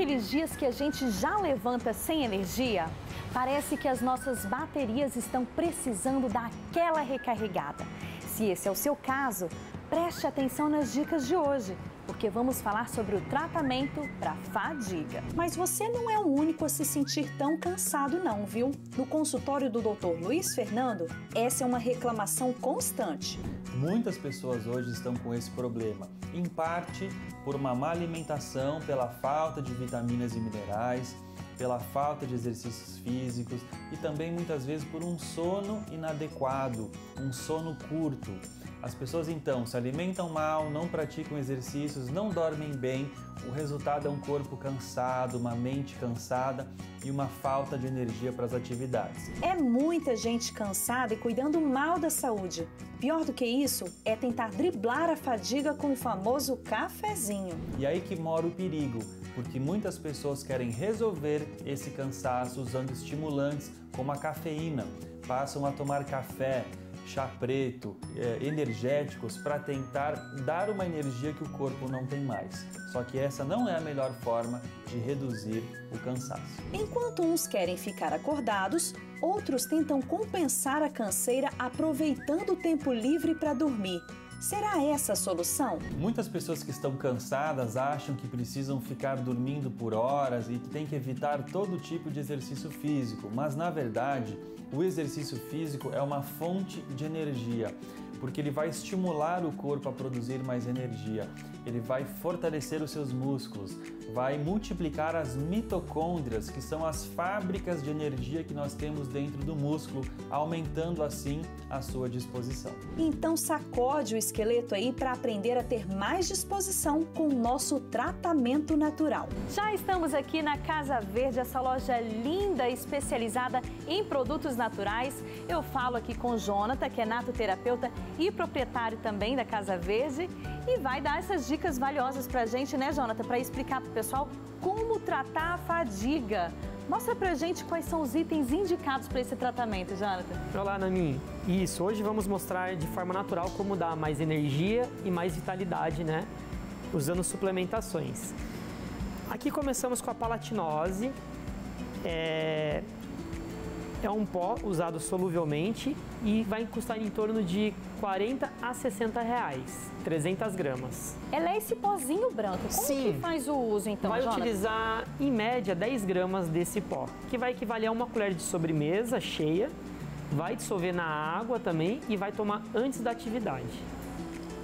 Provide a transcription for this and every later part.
Aqueles dias que a gente já levanta sem energia? Parece que as nossas baterias estão precisando daquela recarregada. Se esse é o seu caso, preste atenção nas dicas de hoje porque vamos falar sobre o tratamento para fadiga. Mas você não é o único a se sentir tão cansado não, viu? No consultório do Dr. Luiz Fernando, essa é uma reclamação constante. Muitas pessoas hoje estão com esse problema, em parte por uma má alimentação, pela falta de vitaminas e minerais, pela falta de exercícios físicos e também muitas vezes por um sono inadequado, um sono curto. As pessoas então se alimentam mal, não praticam exercícios, não dormem bem, o resultado é um corpo cansado, uma mente cansada e uma falta de energia para as atividades. É muita gente cansada e cuidando mal da saúde. Pior do que isso é tentar driblar a fadiga com o famoso cafezinho. E aí que mora o perigo, porque muitas pessoas querem resolver esse cansaço usando estimulantes como a cafeína. Passam a tomar café, chá preto, é, energéticos para tentar dar uma energia que o corpo não tem mais. Só que essa não é a melhor forma de reduzir o cansaço. Enquanto uns querem ficar acordados, outros tentam compensar a canseira aproveitando o tempo livre para dormir. Será essa a solução? Muitas pessoas que estão cansadas acham que precisam ficar dormindo por horas e que tem que evitar todo tipo de exercício físico, mas na verdade, o exercício físico é uma fonte de energia, porque ele vai estimular o corpo a produzir mais energia, ele vai fortalecer os seus músculos, vai multiplicar as mitocôndrias, que são as fábricas de energia que nós temos dentro do músculo, aumentando assim a sua disposição. Então sacode o esqueleto aí para aprender a ter mais disposição com o nosso tratamento natural. Já estamos aqui na Casa Verde, essa loja linda especializada em produtos naturais. Eu falo aqui com o Jonathan, que é natoterapeuta e proprietário também da Casa Verde, e vai dar essas dicas valiosas para a gente, né, Jonathan, para explicar para o pessoal como tratar a fadiga. Mostra pra gente quais são os itens indicados para esse tratamento, Jonathan. Olá, Nami. Isso, hoje vamos mostrar de forma natural como dar mais energia e mais vitalidade, né? Usando suplementações. Aqui começamos com a palatinose. É, é um pó usado soluvelmente e vai custar em torno de 40 a 60 reais, 300 gramas. Ela é esse pozinho branco. Como Sim. que faz o uso então, Vai Jonathan? utilizar em média 10 gramas desse pó, que vai equivaler a uma colher de sobremesa cheia. Vai dissolver na água também e vai tomar antes da atividade.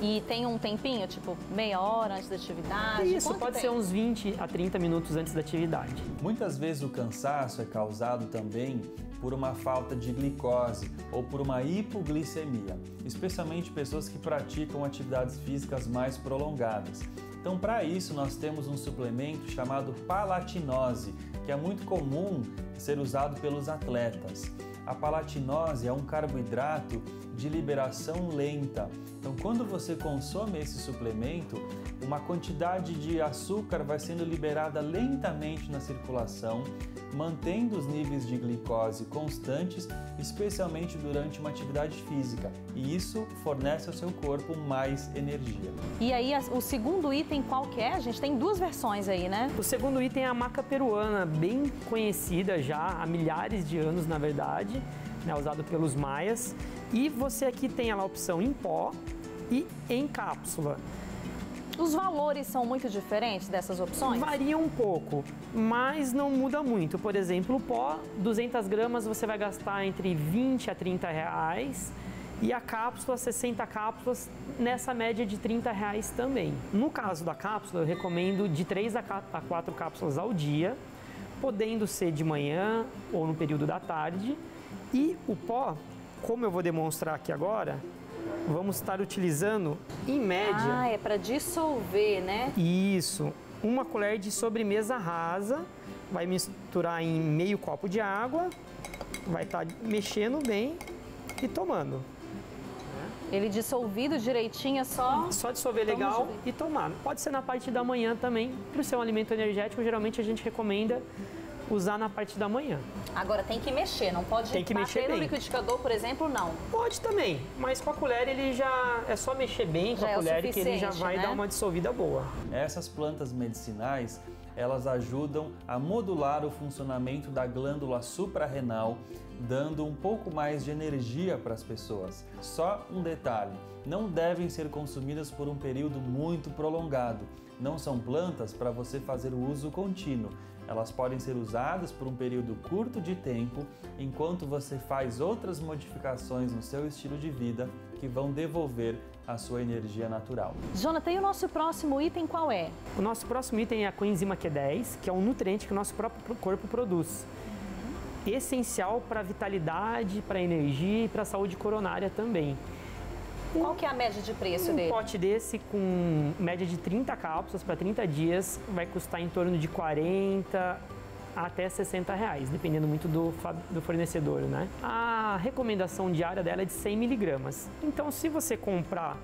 E tem um tempinho, tipo meia hora antes da atividade? Isso, Quanto pode tem? ser uns 20 a 30 minutos antes da atividade. Muitas vezes o cansaço é causado também por uma falta de glicose ou por uma hipoglicemia, especialmente pessoas que praticam atividades físicas mais prolongadas. Então, para isso, nós temos um suplemento chamado palatinose, que é muito comum ser usado pelos atletas. A palatinose é um carboidrato de liberação lenta. Então, quando você consome esse suplemento, uma quantidade de açúcar vai sendo liberada lentamente na circulação, mantendo os níveis de glicose constantes, especialmente durante uma atividade física. E isso fornece ao seu corpo mais energia. E aí, o segundo item qual que é? A gente tem duas versões aí, né? O segundo item é a maca peruana, bem conhecida já há milhares de anos, na verdade, né, usado pelos maias. E você aqui tem a opção em pó e em cápsula. Os valores são muito diferentes dessas opções? Varia um pouco, mas não muda muito. Por exemplo, o pó, 200 gramas, você vai gastar entre 20 a 30 reais. E a cápsula, 60 cápsulas, nessa média de 30 reais também. No caso da cápsula, eu recomendo de 3 a 4 cápsulas ao dia, podendo ser de manhã ou no período da tarde. E o pó, como eu vou demonstrar aqui agora, vamos estar utilizando em média. Ah, é para dissolver, né? Isso. Uma colher de sobremesa rasa, vai misturar em meio copo de água, vai estar mexendo bem e tomando. Ele dissolvido direitinho é só. Só dissolver legal e tomar. Pode ser na parte da manhã também, por ser um alimento energético, geralmente a gente recomenda usar na parte da manhã. Agora tem que mexer, não pode Tem que bater mexer no bem. liquidificador, por exemplo, não. Pode também, mas com a colher ele já é só mexer bem com Já a é colher que ele já vai né? dar uma dissolvida boa. Essas plantas medicinais, elas ajudam a modular o funcionamento da glândula suprarrenal, dando um pouco mais de energia para as pessoas. Só um detalhe: não devem ser consumidas por um período muito prolongado. Não são plantas para você fazer o uso contínuo. Elas podem ser usadas por um período curto de tempo, enquanto você faz outras modificações no seu estilo de vida que vão devolver a sua energia natural. Jonathan, e o nosso próximo item qual é? O nosso próximo item é a coenzima Q10, que é um nutriente que o nosso próprio corpo produz. Essencial para a vitalidade, para a energia e para a saúde coronária também. Qual que é a média de preço um dele? Um pote desse com média de 30 cápsulas para 30 dias vai custar em torno de 40 até 60 reais, dependendo muito do, do fornecedor, né? A recomendação diária dela é de 100 miligramas. Então, se você comprar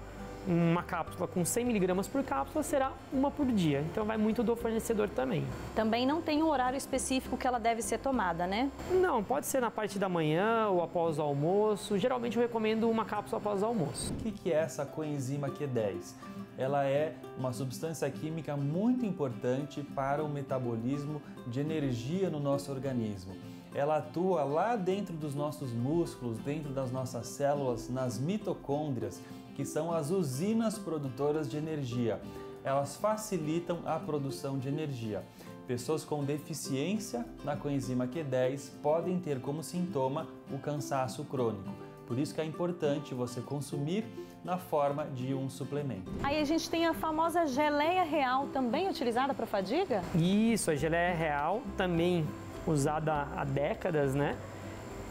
uma cápsula com 100 miligramas por cápsula será uma por dia. Então vai muito do fornecedor também. Também não tem um horário específico que ela deve ser tomada, né? Não, pode ser na parte da manhã ou após o almoço. Geralmente eu recomendo uma cápsula após o almoço. O que é essa coenzima Q10? Ela é uma substância química muito importante para o metabolismo de energia no nosso organismo. Ela atua lá dentro dos nossos músculos, dentro das nossas células, nas mitocôndrias que são as usinas produtoras de energia. Elas facilitam a produção de energia. Pessoas com deficiência na coenzima Q10 podem ter como sintoma o cansaço crônico. Por isso que é importante você consumir na forma de um suplemento. Aí a gente tem a famosa geleia real, também utilizada para fadiga? Isso, a geleia real também usada há décadas, né?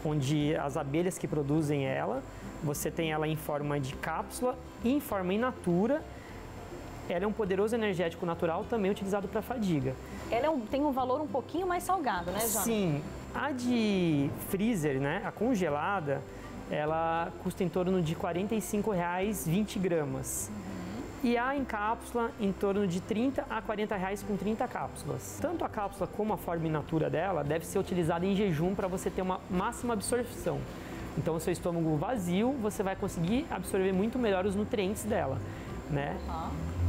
Onde as abelhas que produzem ela você tem ela em forma de cápsula e em forma in natura. Ela é um poderoso energético natural também utilizado para fadiga. Ela é um, tem um valor um pouquinho mais salgado, né, João? Sim. A de freezer, né, a congelada, ela custa em torno de R$ 45,00 20 gramas. Uhum. E a em cápsula em torno de 30 a 40 reais com 30 cápsulas. Tanto a cápsula como a forma in natura dela deve ser utilizada em jejum para você ter uma máxima absorção. Então, o seu estômago vazio, você vai conseguir absorver muito melhor os nutrientes dela, né?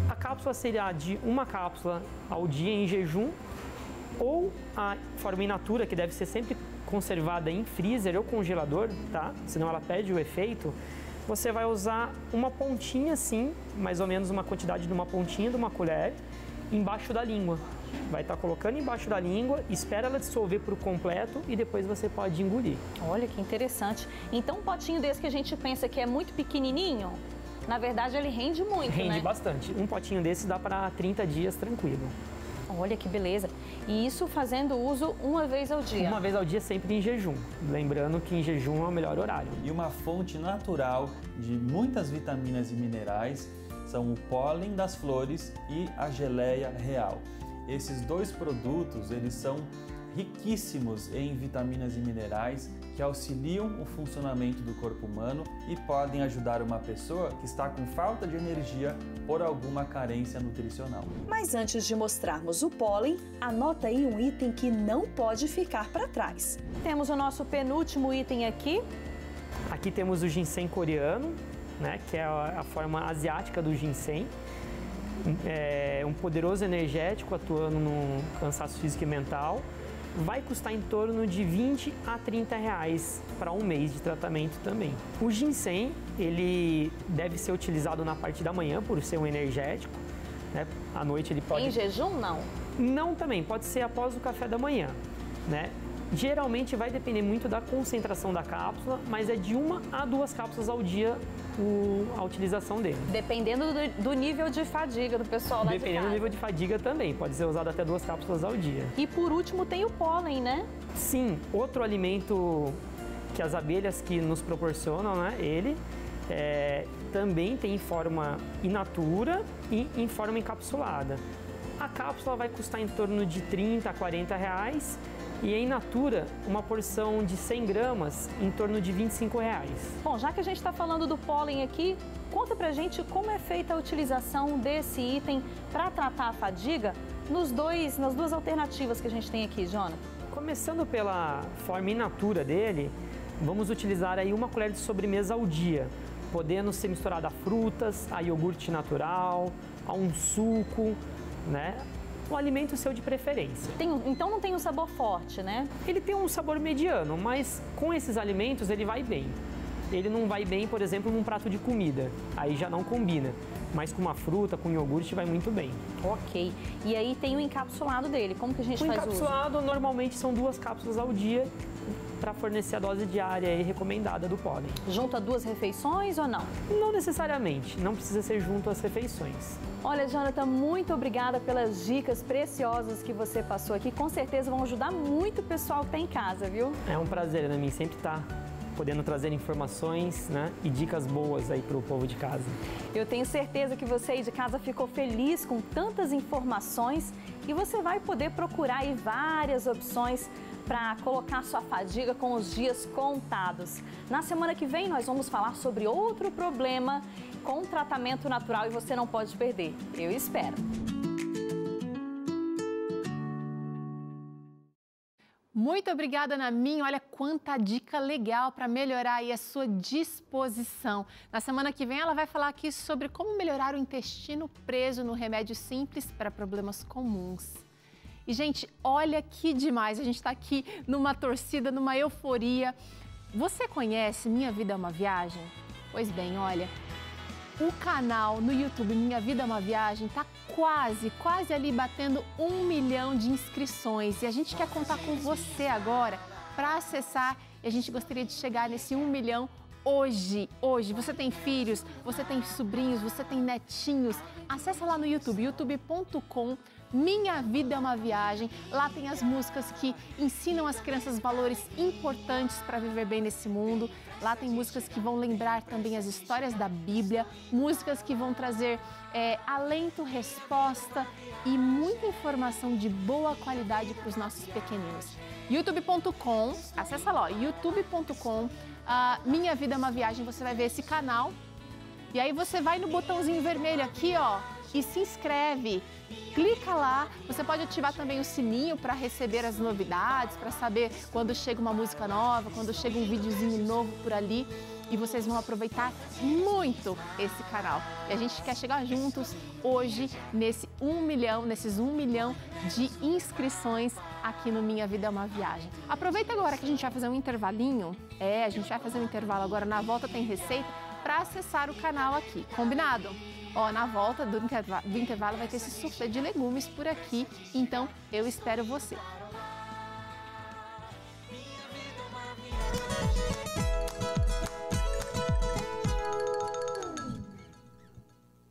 A cápsula seria de uma cápsula ao dia em jejum ou a forma in natura, que deve ser sempre conservada em freezer ou congelador, tá? Senão ela perde o efeito. Você vai usar uma pontinha assim, mais ou menos uma quantidade de uma pontinha de uma colher, embaixo da língua. Vai estar tá colocando embaixo da língua, espera ela dissolver por completo e depois você pode engolir. Olha que interessante. Então um potinho desse que a gente pensa que é muito pequenininho, na verdade ele rende muito, rende né? bastante. Um potinho desse dá para 30 dias tranquilo. Olha que beleza. E isso fazendo uso uma vez ao dia? Uma vez ao dia, sempre em jejum. Lembrando que em jejum é o melhor horário. E uma fonte natural de muitas vitaminas e minerais são o pólen das flores e a geleia real. Esses dois produtos, eles são riquíssimos em vitaminas e minerais que auxiliam o funcionamento do corpo humano e podem ajudar uma pessoa que está com falta de energia por alguma carência nutricional. Mas antes de mostrarmos o pólen, anota aí um item que não pode ficar para trás. Temos o nosso penúltimo item aqui. Aqui temos o ginseng coreano, né, que é a forma asiática do ginseng é, um poderoso energético atuando no cansaço físico e mental, vai custar em torno de 20 a 30 reais para um mês de tratamento também. O ginseng ele deve ser utilizado na parte da manhã por ser um energético, né? À noite ele pode. Em jejum não? Não também, pode ser após o café da manhã, né? Geralmente vai depender muito da concentração da cápsula, mas é de uma a duas cápsulas ao dia o, a utilização dele. Dependendo do, do, nível de fadiga do pessoal lá Dependendo do nível de fadiga também, pode ser usado até duas cápsulas ao dia. E por último tem o pólen, né? Sim, outro alimento que as abelhas que nos proporcionam, né, ele é, também tem em forma in natura e em forma encapsulada. A cápsula vai custar em torno de 30 a 40 reais e em natura uma porção de 100 gramas em torno de 25 reais. Bom, já que a gente está falando do pólen aqui, conta pra gente como é feita a utilização desse item para tratar a fadiga nos dois, nas duas alternativas que a gente tem aqui, Jonathan. Começando pela forma in natura dele, vamos utilizar aí uma colher de sobremesa ao dia, podendo ser misturada a frutas, a iogurte natural, a um suco, né? Um alimento seu de preferência. Tem, então não tem um sabor forte, né? Ele tem um sabor mediano, mas com esses alimentos ele vai bem. Ele não vai bem, por exemplo, num prato de comida. Aí já não combina. Mas com uma fruta, com iogurte, vai muito bem. Ok. E aí tem o encapsulado dele. Como que a gente o faz encapsulado, uso? normalmente são duas cápsulas ao dia para fornecer a dose diária e recomendada do pólen. Junto a duas refeições ou não? Não necessariamente, não precisa ser junto às refeições. Olha, Jonathan, muito obrigada pelas dicas preciosas que você passou aqui. Com certeza vão ajudar muito o pessoal que está em casa, viu? É um prazer, né, mim sempre estar tá podendo trazer informações né, e dicas boas aí para o povo de casa. Eu tenho certeza que você aí de casa ficou feliz com tantas informações e você vai poder procurar aí várias opções para colocar sua fadiga com os dias contados. Na semana que vem nós vamos falar sobre outro problema com tratamento natural e você não pode perder. Eu espero. Muito obrigada, Namin. Olha quanta dica legal para melhorar aí a sua disposição. Na semana que vem ela vai falar aqui sobre como melhorar o intestino preso no remédio simples para problemas comuns. E, gente, olha que demais. A gente está aqui numa torcida, numa euforia. Você conhece Minha Vida é uma Viagem? Pois bem, olha, o canal no YouTube Minha Vida é uma Viagem está quase, quase ali batendo um milhão de inscrições. E a gente quer contar com você agora para acessar e a gente gostaria de chegar nesse um milhão hoje. Hoje, você tem filhos, você tem sobrinhos, você tem netinhos. Acesse lá no YouTube, youtube.com minha Vida é uma Viagem. Lá tem as músicas que ensinam as crianças valores importantes para viver bem nesse mundo. Lá tem músicas que vão lembrar também as histórias da Bíblia, músicas que vão trazer é, alento, resposta e muita informação de boa qualidade para os nossos pequeninos. youtube.com, acessa lá, youtube.com, uh, Minha Vida é uma Viagem, você vai ver esse canal. E aí você vai no botãozinho vermelho aqui, ó, e se inscreve. Clica lá, você pode ativar também o sininho para receber as novidades, para saber quando chega uma música nova, quando chega um videozinho novo por ali. E vocês vão aproveitar muito esse canal. E a gente quer chegar juntos hoje nesse um milhão, nesses um milhão de inscrições aqui no Minha Vida é uma Viagem. Aproveita agora que a gente vai fazer um intervalinho. É, a gente vai fazer um intervalo agora. Na volta tem receita para acessar o canal aqui. Combinado? Ó, na volta do intervalo, vai ter esse soufflé de legumes por aqui, então eu espero você.